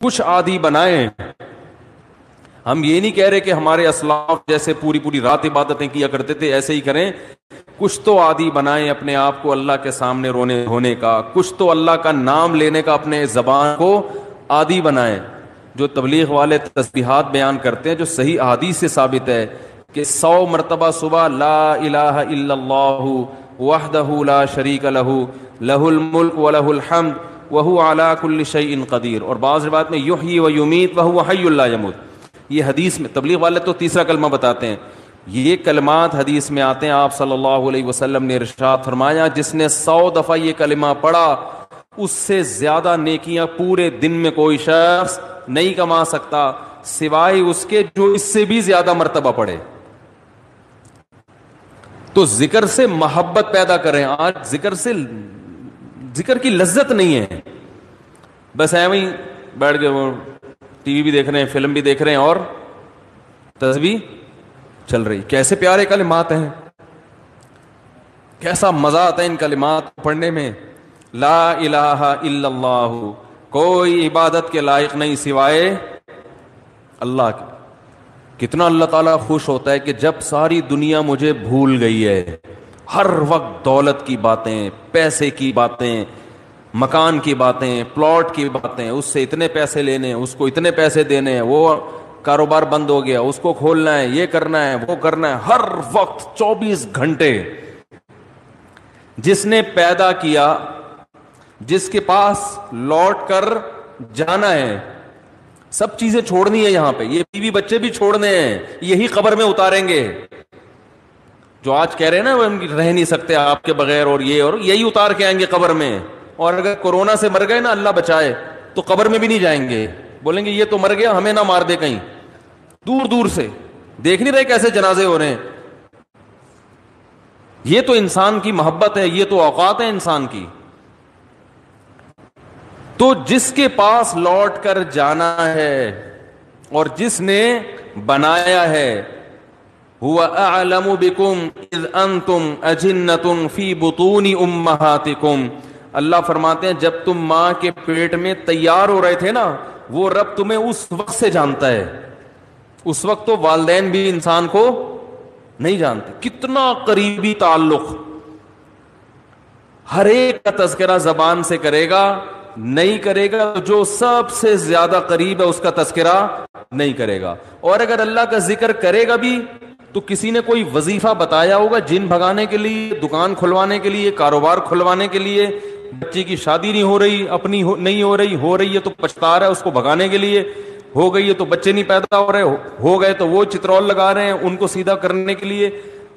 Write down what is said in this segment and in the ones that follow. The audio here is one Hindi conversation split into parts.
कुछ आदि बनाए। हम ये नहीं कह रहे कि हमारे असलाफ जैसे पूरी पूरी रात इबादतें किया करते थे, ऐसे ही करें। कुछ तो आदि बनाए अपने आप को अल्लाह के सामने रोने होने का, कुछ तो अल्लाह का नाम लेने का अपने जबान को आदि बनाए, जो तबलीग वाले तस्बीहात बयान करते हैं, जो सही आदि से साबित है कि सौ मरतबा सुबह, ला इलाहा वहदहु ला शरीक लहू, लहुल मुल्क व लहुल वहु अला कुल्ल शैइन कदीर। और बाज़ बात में युही व युमीत वहु हय्युल्ला यमुत। ये हदीस में, तबलीग वाले तो तीसरा कलमा बताते हैं। ये कलमात हदीस में आते हैं, आप सल्लल्लाहु अलैहि वसल्लम ने इरशाद फरमाया, जिसने सौ दफ़ा ये कलमा पढ़ा, उससे ज़्यादा नेकियाँ पूरे दिन में कोई शख्स नहीं कमा सकता, सिवाय उसके जो इससे भी ज़्यादा मर्तबा पड़े तो ज़िक्र से मोहब्बत पैदा करें। आज ज़िक्र से ज़िक्र की लज्जत नहीं है। बस है वही बैठ गए टीवी भी देख रहे हैं, फ़िल्म भी देख रहे हैं और तस्वीर चल रही। कैसे प्यारे कलिमात हैं। कैसा मज़ा आता है इन कलिमात पढ़ने में। ला इलाहा इल्लल्लाह, कोई इबादत के लायक नहीं सिवाय अल्लाह के। कितना अल्लाह ताला खुश होता है कि जब सारी दुनिया मुझे भूल गई है। हर वक्त दौलत की बातें, पैसे की बातें, मकान की बातें, प्लॉट की बातें, उससे इतने पैसे लेने, उसको इतने पैसे देने हैं वो कारोबार बंद हो गया, उसको खोलना है, ये करना है, वो करना है, हर वक्त 24 घंटे। जिसने पैदा किया, जिसके पास लौट कर जाना है, सब चीज़ें छोड़नी है यहाँ पे, ये बीवी बच्चे भी छोड़ने हैं, यही कबर में उतारेंगे। जो आज कह रहे हैं ना, वो हम रह नहीं सकते आपके बगैर और ये और यही उतार के आएँगे कबर में। और अगर कोरोना से मर गए ना, अल्लाह बचाए तो कब्र में भी नहीं जाएँगे। बोलेंगे, ये तो मर गया, हमें ना मार दे कहीं। दूर दूर से। देख नहीं रहे कैसे जनाजे हो रहे ये तो इंसान की मोहब्बत है, ये तो औकात है इंसान की। तो जिसके पास लौट कर जाना है और जिसने बनाया है हुआ आलम बिकुम इज़ तुम अजिन्नतुम फ़ी बुतूनी अल्लाह फरमाते हैं, जब तुम माँ के पेट में तैयार हो रहे थे ना, वो रब तुम्हें उस वक्त से जानता है। उस वक्त तो वालदेन भी इंसान को नहीं जानते। कितना करीबी ताल्लुक। हर एक का तस्करा जबान से करेगा, नहीं करेगा, जो सबसे ज़्यादा करीब है उसका तस्करा नहीं करेगा। और अगर अल्लाह का ज़िक्र करेगा भी तो किसी ने कोई वजीफा बताया होगा जिन भगाने के लिए दुकान खुलवाने के लिए कारोबार खुलवाने के लिए बच्चे की शादी नहीं हो रही अपनी हो, नहीं हो रही हो रही है तो पछता रहा है उसको भगाने के लिए हो गई है तो बच्चे नहीं पैदा हो रहे हो, हो गए तो वो चित्रौल लगा रहे हैं उनको सीधा करने के लिए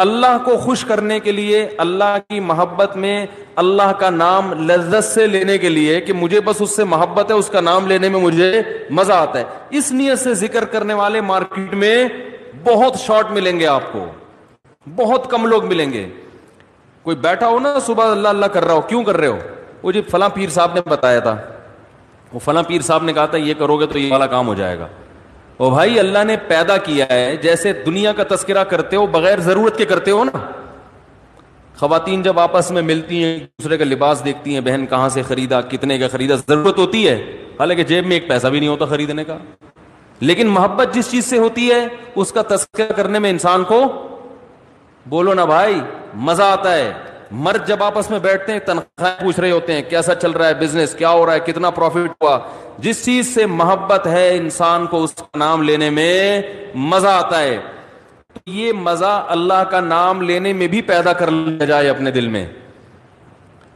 अल्लाह को खुश करने के लिए अल्लाह की मोहब्बत में अल्लाह का नाम लज्जत से लेने के लिए कि मुझे बस उससे मोहब्बत है उसका नाम लेने में मुझे मज़ा आता है। इस नीयत से ज़िक्र करने वाले मार्केट में बहुत शॉर्ट मिलेंगे आपको। बहुत कम लोग मिलेंगे। कोई बैठा हो ना, सुबह अल्लाह अल्लाह कर रहा हो, क्यों कर रहे हो? वो जी फला पीर साहब ने बताया था। वो फला पीर साहब ने कहा था, ये करोगे तो ये वाला काम हो जाएगा। ओ भाई, अल्लाह ने पैदा किया है, जैसे दुनिया का तस्करा करते हो, बगैर ज़रूरत के करते हो ना। खातन जब आपस में मिलती हैं, दूसरे का लिबास देखती हैं, बहन कहाँ से खरीदा, कितने का खरीदा, ज़रूरत होती है। हालाँकि जेब में एक पैसा भी नहीं होता खरीदने का। लेकिन मोहब्बत जिस चीज़ से होती है, उसका तस्करा करने में इंसान को, बोलो ना भाई, मज़ा आता है। मर्द जब आपस में बैठते हैं, तनख्वाह पूछ रहे होते हैं, कैसा चल रहा है बिज़नेस क्या हो रहा है, कितना प्रॉफिट हुआ? जिस चीज़ से मोहब्बत है इंसान को, उसका नाम लेने में मज़ा आता है। तो ये मज़ा अल्लाह का नाम लेने में भी पैदा कर लिया जाए अपने दिल में।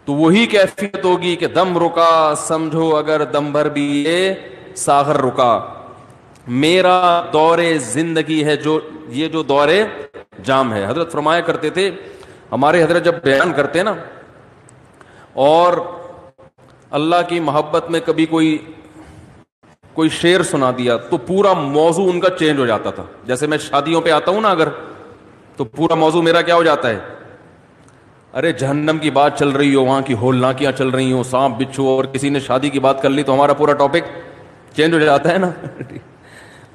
तो वही कैफियत होगी कि दम रुका, समझो अगर दम भर भी ये, सागर रुका। मेरा दौरे ज़िंदगी है जो, ये जो दौरे जाम है। हज़रत फरमाया करते थे, हमारे हज़रत जब बयान करते ना, और अल्लाह की मोहब्बत में कभी कोई कोई शेर सुना दिया तो पूरा मौजू उनका चेंज हो जाता था। जैसे मैं शादियों पे आता हूँ ना अगर तो पूरा मौजू मेरा क्या हो जाता है? अरे जहन्नम की बात चल रही हो, वहाँ की होलनाकियाँ चल रही हो, सांप बिच्छू, और किसी ने शादी की बात कर ली तो हमारा पूरा टॉपिक चेंज हो जाता है ना?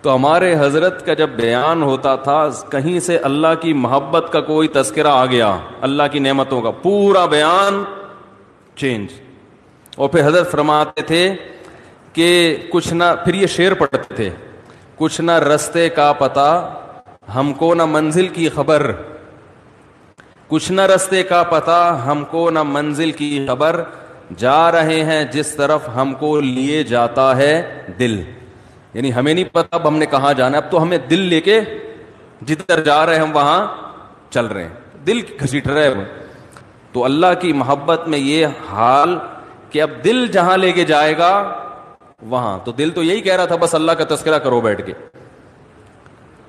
तो हमारे हज़रत का जब बयान होता था, कहीं से अल्लाह की मोहब्बत का कोई तस्करा आ गया, अल्लाह की नेमतों का पूरा बयान चेंज और फिर हज़रत फरमाते थे कि कुछ ना, फिर ये शेर पढ़ते थे, कुछ ना रस्ते का पता, हमको ना मंजिल की खबर। कुछ न रस्ते का पता, हमको न मंजिल की खबर। जा रहे हैं जिस तरफ़ हमको लिए जाता है दिल। यानी हमें नहीं पता अब हमने कहा जाना अब तो हमें दिल लेके जिधर जा रहे हम वहाँ चल रहे हैं। दिल घसीट रहे हैं तो अल्लाह की मोहब्बत में ये हाल कि अब दिल जहाँ लेके जाएगा, वहाँ। तो दिल तो यही कह रहा था, बस अल्लाह का तस्करा करो बैठ के।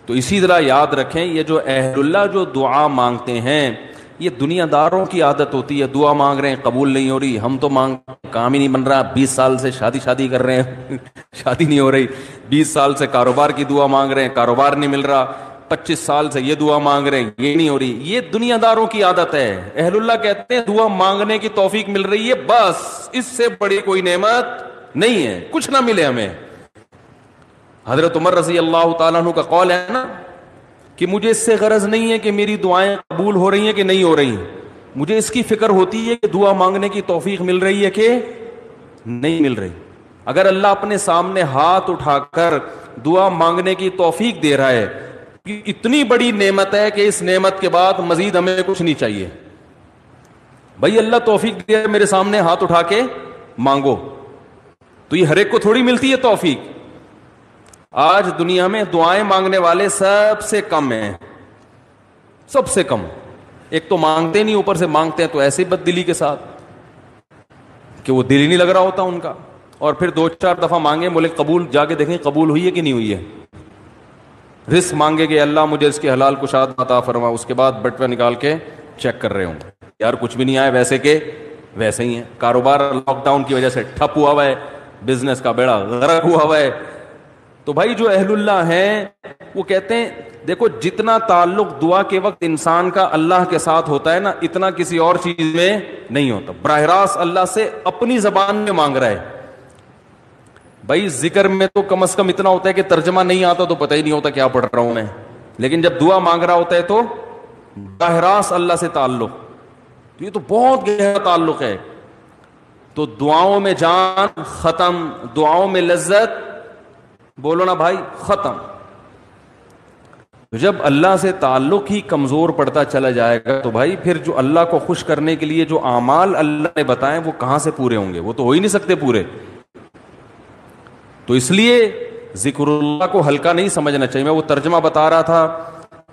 तो इसी तरह याद रखें, ये जो अहलुल्ला जो दुआ मांगते हैं ये दुनियादारों की आदत होती है, दुआ मांग रहे हैं, कबूल नहीं हो रही। हम तो मांग, काम ही नहीं बन रहा। बीस साल से शादी शादी कर रहे हैं। शादी नहीं हो रही। बीस साल से कारोबार की दुआ मांग रहे हैं, कारोबार नहीं मिल रहा। पच्चीस साल से ये दुआ मांग रहे हैं, ये नहीं हो रही। ये दुनियादारों की आदत है। अहलुल्ला कहते हैं, दुआ मांगने की तोफीक मिल रही है, बस इससे बड़ी कोई नेमत नहीं है। कुछ ना मिले हमें। हज़रत उमर रज़ी अल्लाह तु का कौल है ना? कि मुझे इससे गरज नहीं है कि मेरी दुआएँ कबूल हो रही हैं कि नहीं हो रही हैं। मुझे इसकी फ़िक्र होती है कि दुआ मांगने की तोफीक मिल रही है कि नहीं मिल रही। अगर अल्लाह अपने सामने हाथ उठाकर दुआ मांगने की तोफीक दे रहा है, कि इतनी बड़ी नेमत है कि इस नेमत के बाद मजीद हमें कुछ नहीं चाहिए। भाई, अल्लाह तोफीक दे मेरे सामने हाथ उठा के मांगो। तो ये हर एक को थोड़ी मिलती है तोफीक? आज दुनिया में दुआएँ मांगने वाले सबसे कम हैं। सबसे कम। एक तो मांगते नहीं, ऊपर से मांगते हैं तो ऐसे ही बददिली के साथ। कि वो दिल ही नहीं लग रहा होता उनका। और फिर दो चार दफ़ा मांगे, बोले, कबूल, जाके देखें, कबूल हुई है कि नहीं हुई है? रिस्क मांगे कि अल्लाह मुझे इसके हलाल कुशाद बता फरमा उसके बाद बटवा निकाल के चेक कर रहे हूँ यार, कुछ भी नहीं आया, वैसे के वैसे ही है। कारोबार लॉकडाउन की वजह से ठप हुआ हुआ है बिज़नेस का बेड़ा गर्क हुआ हुआ है। तो भाई जो अहलुल्ला हैं, वो कहते हैं, देखो जितना ताल्लुक दुआ के वक्त इंसान का अल्लाह के साथ होता है ना, इतना किसी और चीज़ में नहीं होता। बरहरास अल्लाह से अपनी जबान में मांग रहा है। भाई ज़िक्र में तो कम से कम इतना होता है कि तर्जमा नहीं आता तो पता ही नहीं होता क्या पढ़ रहा हूँ मैं। लेकिन जब दुआ मांग रहा होता है तो बहरास अल्लाह से ताल्लुक। तो ये तो बहुत गहरा ताल्लुक है। तो दुआओं में जान खत्म, दुआओं में लज्जत बोलो ना भाई, खत्म। जब अल्लाह से ताल्लुक ही कमज़ोर पड़ता चला जाएगा तो भाई फिर जो अल्लाह को खुश करने के लिए जो आमाल अल्लाह ने बताए, वो कहाँ से पूरे होंगे? वो तो हो ही नहीं सकते पूरे। तो इसलिए जिक्रुल्लाह को हल्का नहीं समझना चाहिए। मैं वो तर्जमा बता रहा था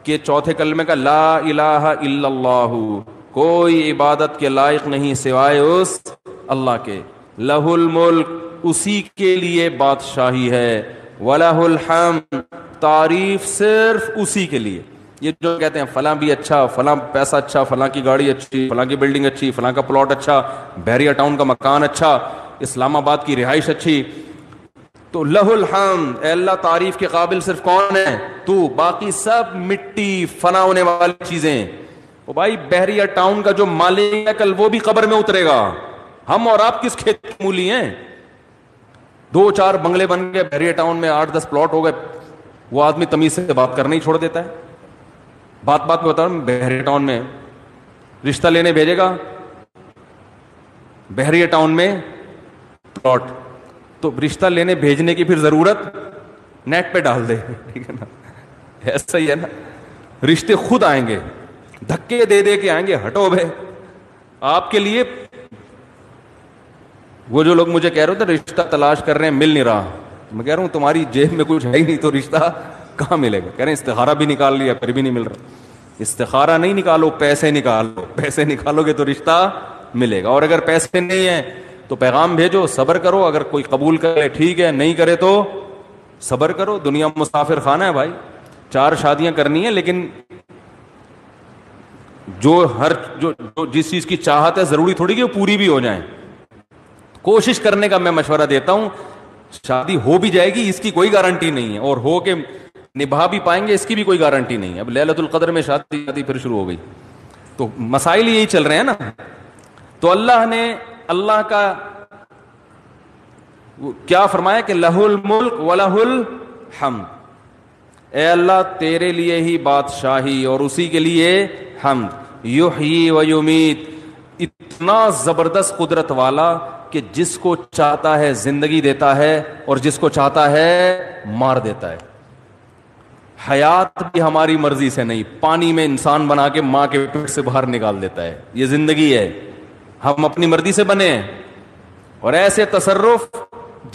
कि चौथे कलमे का, ला इलाहा इल्लल्लाहु, कोई इबादत के लायक नहीं सिवाय उस अल्लाह के। लहुल मुल्क, उसी के लिए बादशाही है। वलाहुल हम तारीफ़ सिर्फ़ उसी के लिए। ये जो कहते हैं, फला भी अच्छा फला पैसा अच्छा फला की गाड़ी अच्छी, फला की बिल्डिंग अच्छी, फला का प्लॉट अच्छा बहरिया टाउन का मकान अच्छा इस्लामाबाद की रिहाइश अच्छी। तो लहुल हम अल्लाह तारीफ़ के काबिल सिर्फ़ कौन है? तू, बाकी सब मिट्टी फना होने वाली चीज़ें। वो भाई बहरिया टाउन का जो मालिक है, कल वो भी कब्र में उतरेगा। हम और आप किस खेत मूली हैं? दो चार बंगले बन गए बहरिया टाउन में आठ दस प्लॉट हो गए, वो आदमी तमीज से बात करना ही छोड़ देता है। बात बात में बता बहरिया टाउन में रिश्ता लेने भेजेगा बहरिया टाउन में प्लॉट। तो रिश्ता लेने भेजने की फिर ज़रूरत नेट पे डाल दे, ठीक है ना? ऐसा ही है ना? रिश्ते खुद आएँगे, धक्के दे दे के आएँगे, हटो भे आपके लिए वो जो लोग मुझे कह रहे थे रिश्ता तलाश कर रहे हैं मिल नहीं रहा। मैं कह रहा हूँ तुम्हारी जेब में कुछ है ही नहीं तो रिश्ता कहाँ मिलेगा? कह रहे हैं इस्तारा भी निकाल लिया फिर भी नहीं मिल रहा। इस्तारा नहीं निकालो पैसे निकालो। पैसे निकालोगे तो रिश्ता मिलेगा। और अगर पैसे नहीं है तो पैगाम भेजो सबर करो। अगर कोई कबूल करे ठीक है नहीं करे तो सबर करो। दुनिया मुसाफिर खाना है भाई। चार शादियाँ करनी है लेकिन जो हर जो, जो जिस चीज़ की चाहत है ज़रूरी थोड़ी कि वो पूरी भी हो जाए। कोशिश करने का मैं मशवरा देता हूँ, शादी हो भी जाएगी, इसकी कोई गारंटी नहीं है, और हो के निभा भी पाएँगे, इसकी भी कोई गारंटी नहीं है। अब लैलतुल कदर में शादी शादी फिर शुरू हो गई। तो मसाइल यही चल रहे हैं ना। तो अल्लाह ने, अल्लाह का क्या फरमाया कि लहुल मुल्क वलहुल हम। ए अल्लाह, तेरे लिए ही बादशाही और उसी के लिए हम। युही व युमीत। इतना ज़बरदस्त कुदरत वाला कि जिसको चाहता है ज़िंदगी देता है और जिसको चाहता है मार देता है। हयात भी हमारी मर्ज़ी से नहीं, पानी में इंसान बना के माँ के पेट से बाहर निकाल देता है। ये ज़िंदगी है। हम अपनी मर्ज़ी से बने और ऐसे तसर्रुफ,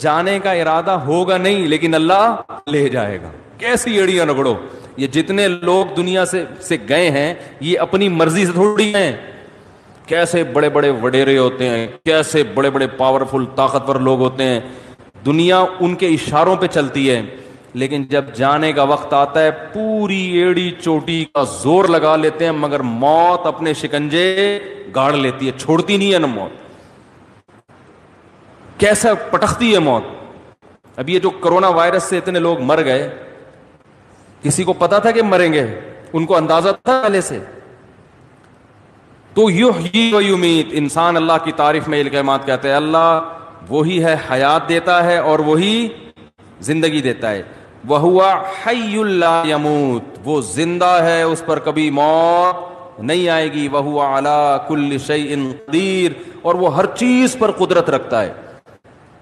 जाने का इरादा होगा नहीं, लेकिन अल्लाह ले जाएगा। कैसी एड़ियाँ रगड़ो। ये जितने लोग दुनिया से से गए हैं, ये अपनी मर्ज़ी से थोड़ी हैं। कैसे बड़े बड़े वडेरे होते हैं, कैसे बड़े बड़े पावरफुल ताकतवर लोग होते हैं, दुनिया उनके इशारों पे चलती है, लेकिन जब जाने का वक्त आता है, पूरी एड़ी चोटी का ज़ोर लगा लेते हैं, मगर मौत अपने शिकंजे गाड़ लेती है, छोड़ती नहीं है ना मौत। कैसा पटकती है मौत? अब ये जो कोरोना वायरस से इतने लोग मर गए, किसी को पता था कि मरेंगे? उनको अंदाज़ा था पहले से? तो यू ही उम्मीद इंसान अल्लाह की तारीफ़ में इल्कमात कहते हैं, अल्लाह वही है, हयात देता है और वही ज़िंदगी देता है। वह हुआ यमूत, वो ज़िंदा है, उस पर कभी मौत नहीं आएगी। वह हुआ अला कुल कदीर, और वो हर चीज़ पर कुदरत रखता है।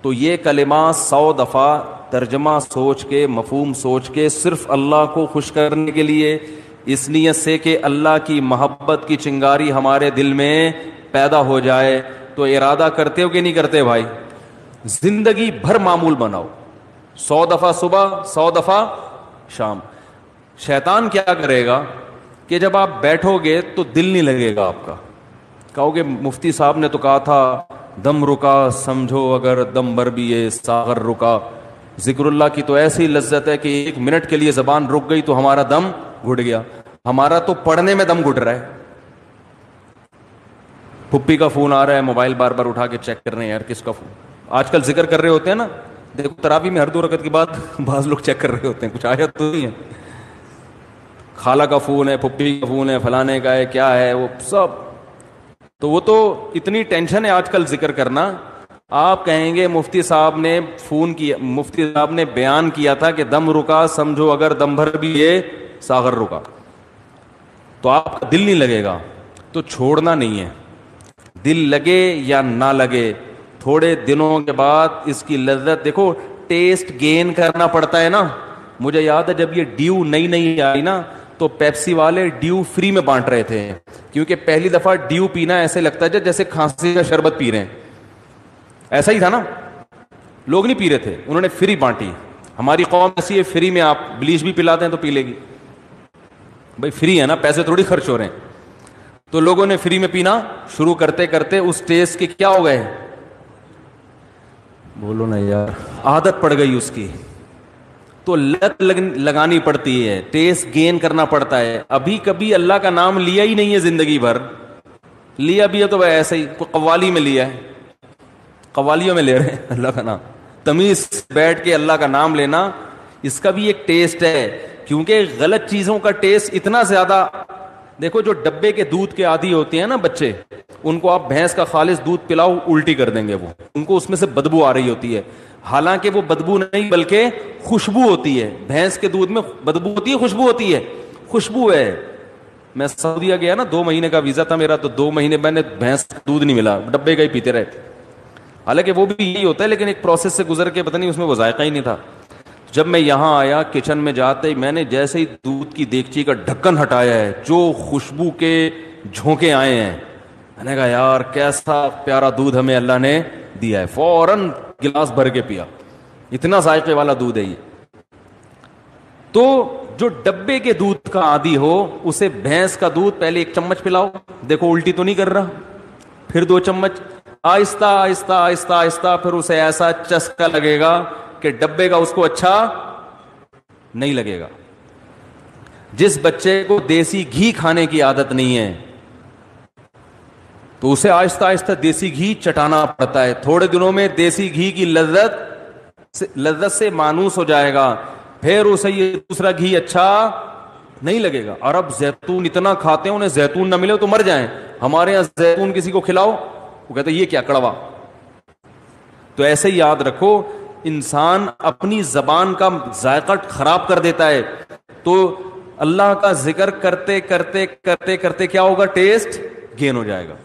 तो ये कलिमा सौ दफ़ा तर्जमा सोच के मफहूम सोच के, सिर्फ़ अल्लाह को खुश करने के लिए इस नीयत से कि अल्लाह की मोहब्बत की चिंगारी हमारे दिल में पैदा हो जाए तो इरादा करते हो कि नहीं करते भाई? ज़िंदगी भर मामूल बनाओ। सौ दफ़ा सुबह, सौ दफ़ा शाम। शैतान क्या करेगा कि जब आप बैठोगे तो दिल नहीं लगेगा आपका। कहोगे, मुफ्ती साहब ने तो कहा था, दम रुका, समझो अगर दम भर भी ये सागर रुका। जिक्रुल्लाह की तो ऐसी लज्जत है कि एक मिनट के लिए जबान रुक गई तो हमारा दम घुट गया। हमारा तो पढ़ने में दम घुट रहा है। पुप्पी का फ़ोन आ रहा है, मोबाइल बार बार उठा के चेक कर रहे हैं, यार किसका फ़ोन? आजकल ज़िक्र कर रहे होते हैं ना, देखो तरावी में हर दो रकत के बाद बाज लोग चेक कर रहे होते हैं, कुछ आया तो नहीं है। खाला का फ़ोन है, पुप्पी का फ़ोन है, फलाने का है, क्या है, वो सब। तो वो तो इतनी टेंशन है आजकल ज़िक्र करना। आप कहेंगे मुफ्ती साहब ने फ़ोन किया, मुफ्ती साहब ने बयान किया था कि दम रुका, समझो अगर दम भर भी ये सागर रुका। तो आपका दिल नहीं लगेगा। तो छोड़ना नहीं है। दिल लगे या ना लगे, थोड़े दिनों के बाद इसकी लज्जत, देखो टेस्ट गेन करना पड़ता है ना। मुझे याद है जब ये ड्यू नई नई आई ना तो पेप्सी वाले ड्यू फ्री में बांट रहे थे। क्योंकि पहली दफ़ा ड्यू पीना ऐसे लगता है जैसे खांसी का शरबत पी रहे हैं। ऐसा ही था ना? लोग नहीं पी रहे थे, उन्होंने फ्री बांटी। हमारी कौम ऐसी है फ्री में आप ब्लीच भी पिलाते हैं तो पी लेगी। भाई फ्री है ना पैसे थोड़ी खर्च हो रहे हैं। तो लोगों ने फ्री में पीना शुरू करते करते उस टेस्ट के क्या हो गए? बोलो ना यार आदत पड़ गई उसकी। तो लत लग, लगानी पड़ती है टेस्ट गेन करना पड़ता है। अभी कभी अल्लाह का नाम लिया ही नहीं है ज़िंदगी भर। लिया भी है तो वह ऐसे ही कवाली में लिया है। कवालियों में ले रहे हैं अल्लाह का नाम। तमीज बैठ के अल्लाह का नाम लेना इसका भी एक टेस्ट है। क्योंकि गलत चीज़ों का टेस्ट इतना ज़्यादा, देखो जो डब्बे के दूध के आदि होते हैं ना बच्चे, उनको आप भैंस का खालिश दूध पिलाओ, उल्टी कर देंगे वो। उनको उसमें से बदबू आ रही होती है। हालाँकि वो बदबू नहीं, बल्कि खुशबू होती है। भैंस के दूध में बदबू होती है, खुशबू होती है। खुशबू है। मैं सऊदिया गया ना, दो महीने का वीज़ा था मेरा तो दो महीने मैंने भैंस का दूध नहीं मिला, डब्बे का ही पीते रहे हालाँकि वो भी यही होता है, लेकिन एक प्रोसेस से गुजर के पता नहीं उसमें वो जायका ही नहीं था। जब मैं यहाँ आया, किचन में जाते ही मैंने जैसे ही दूध की देगची का ढक्कन हटाया है, जो खुशबू के झोंके आए हैं। मैंने कहा, यार, कैसा प्यारा दूध हमें अल्लाह ने दिया है। फ़ौरन गिलास भर के पिया। इतना जायके वाला दूध है ये। तो जो डब्बे के दूध का आदि हो, उसे भैंस का दूध पहले एक चम्मच पिलाओ। देखो, उल्टी तो नहीं कर रहा। फिर दो चम्मच। आहिस्ता आहिस्ता आहिस्ता आहिस्ता, फिर उसे ऐसा चस्का लगेगा कि डब्बे का उसको अच्छा नहीं लगेगा। जिस बच्चे को देसी घी खाने की आदत नहीं है तो उसे आहिस्ता आहिस्ता देसी घी चटाना पड़ता है। थोड़े दिनों में देसी घी की लज्जत लज्जत से मानूस हो जाएगा। फिर उसे ये दूसरा घी अच्छा नहीं लगेगा। और अब जैतून इतना खाते हैं, उन्हें जैतून ना मिले तो मर जाएँ। हमारे यहाँ जैतून किसी को खिलाओ, वो कहते ये क्या कड़वा? तो ऐसे याद रखो इंसान अपनी जबान का जायका खराब कर देता है। तो अल्लाह का ज़िक्र करते करते करते करते क्या होगा? टेस्ट गेन हो जाएगा।